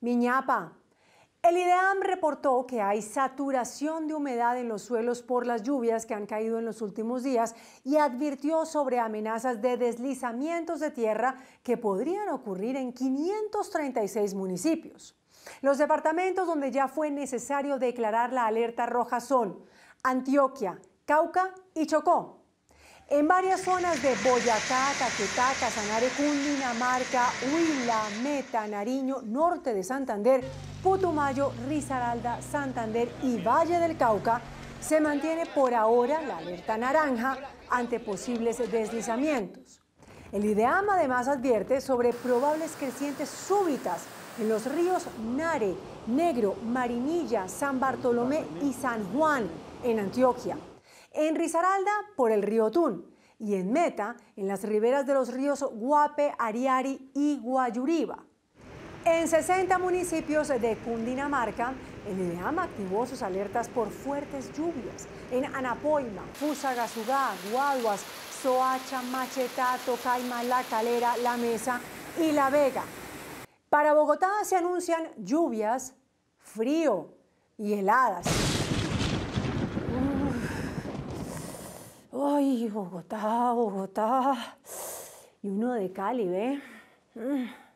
Miñapa. El IDEAM reportó que hay saturación de humedad en los suelos por las lluvias que han caído en los últimos días y advirtió sobre amenazas de deslizamientos de tierra que podrían ocurrir en 536 municipios. Los departamentos donde ya fue necesario declarar la alerta roja son Antioquia, Cauca y Chocó. En varias zonas de Boyacá, Caquetá, Casanare, Cundinamarca, Huila, Meta, Nariño, norte de Santander, Putumayo, Risaralda, Santander y Valle del Cauca, se mantiene por ahora la alerta naranja ante posibles deslizamientos. El IDEAM además advierte sobre probables crecientes súbitas en los ríos Nare, Negro, Marinilla, San Bartolomé y San Juan en Antioquia en Risaralda por el río Tún y en Meta en las riberas de los ríos Guape, Ariari y Guayuriba. En 60 municipios de Cundinamarca, el INEAM activó sus alertas por fuertes lluvias. En Anapoima, Fusagasugá, Guaduas, Soacha, Machetato, Caima, La Calera, La Mesa y La Vega. Para Bogotá se anuncian lluvias, frío y heladas. Bogotá, Bogotá. Y uno de Cali, ¿ve? Mm.